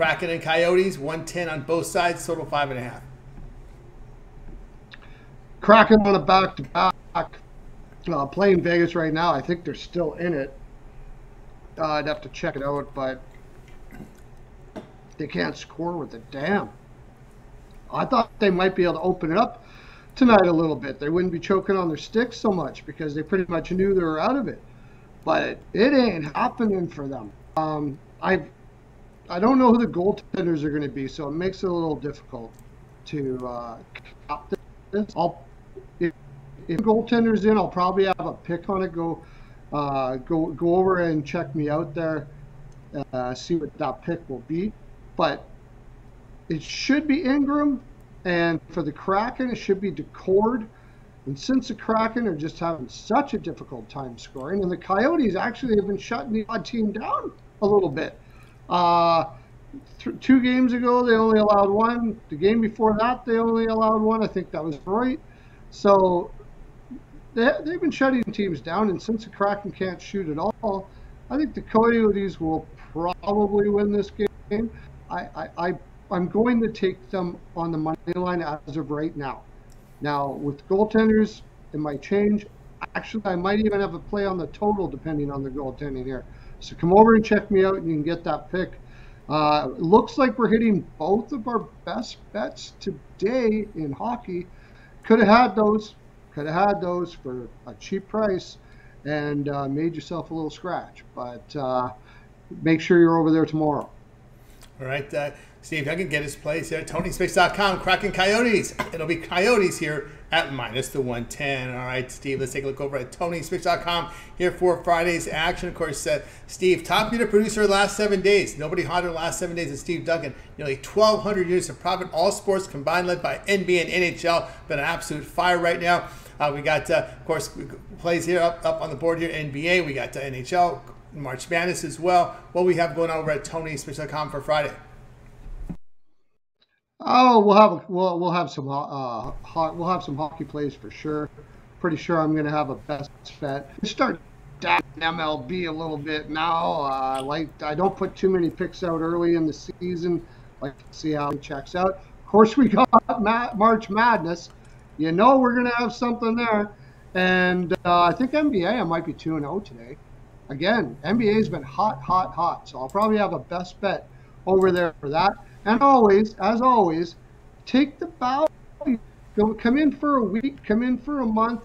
Kraken and Coyotes, 110 on both sides, total five and a half. Kraken on a back to back. Uh, playing Vegas right now. I think they're still in it. Uh, I'd have to check it out, but they can't score with a damn. I thought they might be able to open it up tonight a little bit. They wouldn't be choking on their sticks so much because they pretty much knew they were out of it. But it ain't happening for them. Um, I I don't know who the goaltenders are going to be, so it makes it a little difficult to uh, this. I'll if, if goaltenders in, I'll probably have a pick on it. Go uh, go go over and check me out there. Uh, see what that pick will be, but it should be Ingram, and for the Kraken, it should be Daccord. And since the Kraken are just having such a difficult time scoring, and the Coyotes actually have been shutting the odd team down a little bit. Uh, two games ago, they only allowed one. The game before that, they only allowed one. I think that was right. So they, they've been shutting teams down, and since the Kraken can't shoot at all, I think the Coyotes will probably win this game. I, I, I I'm going to take them on the money line as of right now. Now, with goaltenders, it might change. Actually, I might even have a play on the total depending on the goaltending here. So come over and check me out, and you can get that pick. Uh, looks like we're hitting both of our best bets today in hockey. Could have had those. Could have had those for a cheap price and uh, made yourself a little scratch. But uh, make sure you're over there tomorrow. All right. Uh, Steve, I can get his place there. TonysPicks.com, Kraken Coyotes. It'll be Coyotes here at minus the 110. All right, Steve, let's take a look over at TonysPicks.com here for Friday's action. Of course, uh, Steve, top unit producer last seven days. Nobody hotter last seven days than Steve Duncan. Nearly 1,200 units of profit, all sports combined, led by NBA and NHL. Been an absolute fire right now. Uh, we got, uh, of course, plays here up, up on the board here. NBA, we got uh, NHL, March Madness as well. What we have going on over at TonysPicks.com for Friday. Oh, we'll have we'll we'll have some uh ho- we'll have some hockey plays for sure. Pretty sure I'm gonna have a best bet. Start down MLB a little bit now. Uh, like I don't put too many picks out early in the season. Like to see how it checks out. Of course, we got Ma- March Madness. You know we're gonna have something there. And uh, I think NBA I might be two and zero today. Again, NBA's been hot, hot, hot. So I'll probably have a best bet over there for that. And always, as always, take the bow. Go, come in for a week, come in for a month.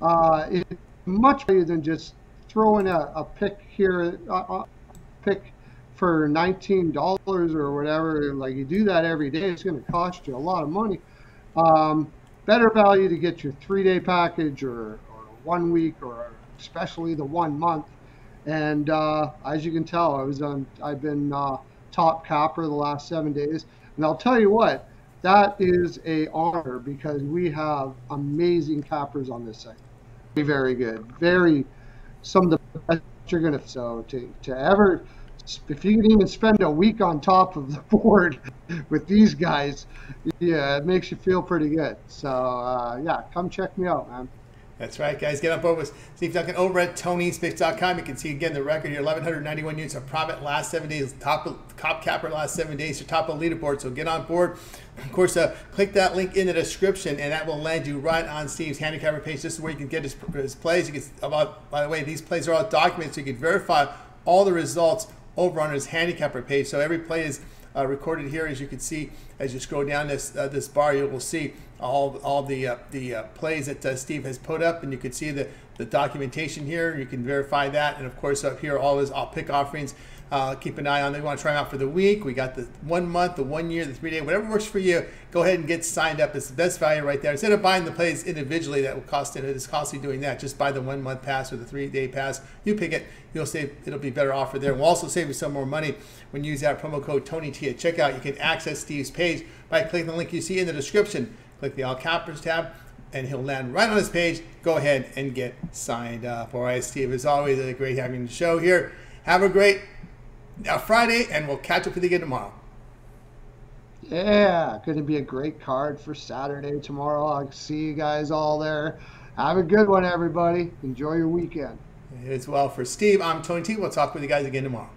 Uh, it's much better than just throwing a, a pick here, a, a pick for $19 or whatever. Like you do that every day, it's going to cost you a lot of money. Um, better value to get your three day package or, or one week or especially the one month. And uh, as you can tell, I was on. I've been uh, top capper the last seven days. And I'll tell you what, that is a honor because we have amazing cappers on this site. Very, very good. Very, some of the best you're going to, so to, to ever, if you can even spend a week on top of the board with these guys, yeah, it makes you feel pretty good. So, uh, yeah, come check me out, man. That's right, guys. Get up over with Steve Duncan over at TonysPicks.com. You can see again the record here 1,191 units of profit last seven days, top top capper last seven days, your top of the leaderboard. So get on board. Of course, uh, click that link in the description, and that will land you right on Steve's handicapper page. This is where you can get his, his plays. You can, about by the way, these plays are all documented, so you can verify all the results over on his handicapper page. So every play is uh, recorded here, as you can see as you scroll down this uh, this bar. You will see all all the uh, the uh, plays that uh, Steve has put up, and you can see the the documentation here. You can verify that, and of course up here all his all pick offerings. Uh, keep an eye on them. You want to try them out for the week. We got the one month, the one year, the three day, whatever works for you. Go ahead and get signed up. It's the best value right there. Instead of buying the plays individually, that will cost it is costly doing that. Just buy the one month pass or the three day pass. You pick it. You'll save. It'll be better offer there. We'll also save you some more money when you use that promo code Tony T at checkout. You can access Steve's page by clicking the link you see in the description. Click the All Cappers tab and he'll land right on his page. Go ahead and get signed up. All right, Steve, as always, a great having the show here. Have a great uh, Friday, and we'll catch up with you again tomorrow. Yeah, going to be a great card for Saturday tomorrow. I'll see you guys all there. Have a good one, everybody. Enjoy your weekend. As well for Steve, I'm Tony T. We'll talk with you guys again tomorrow.